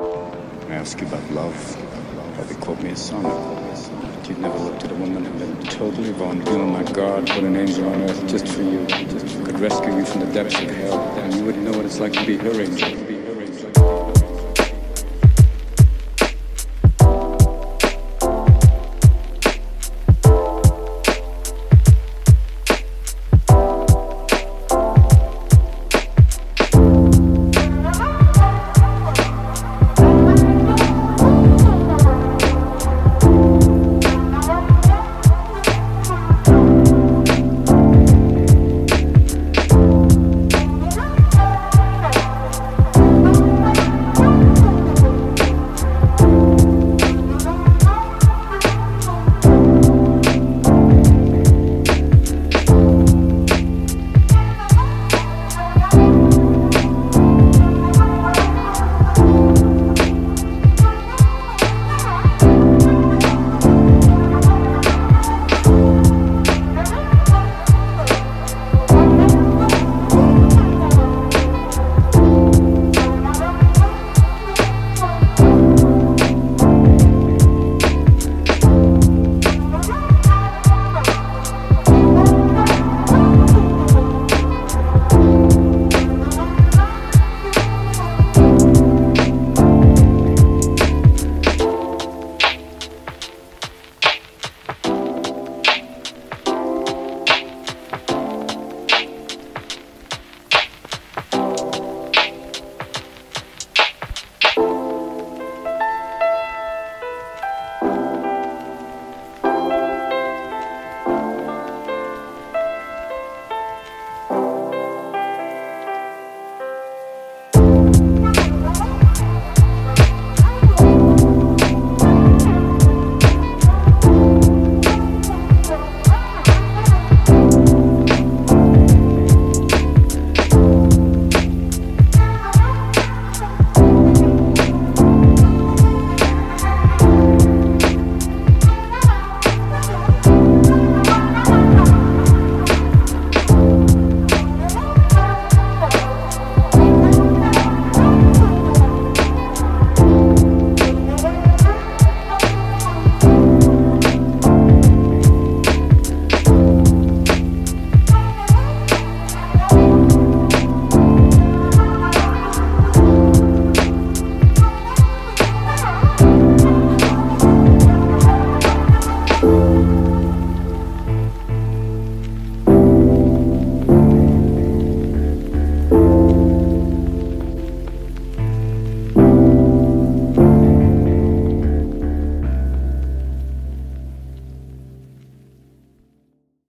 I ask you about love. Have they called me a son? But you've never looked at a woman and been totally vulnerable. Oh my God, what an angel on earth just for you. Just could rescue you from the depths of hell. And you wouldn't know what it's like to be her angel.